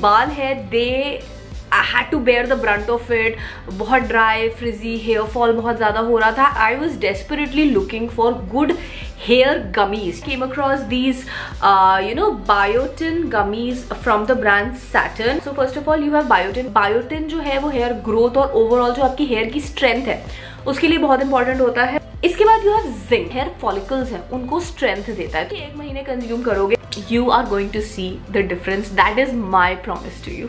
बाल है दे I had to bear the brunt of it बहुत ड्राई फ्रिजी हेयर फॉल बहुत ज़्यादा हो रहा था I was desperately looking for good hair gummies came across these uh, you know biotin gummies from the brand saturn so first of all you have biotin biotin जो है वो hair growth और overall जो आपकी hair की strength है उसके लिए बहुत इंपॉर्टेंट होता है इसके बाद you have zinc hair follicles है, उनको स्ट्रेंथ देता है। कि एक महीने कंज्यूम करोगे you are going to see the difference that is my promise to you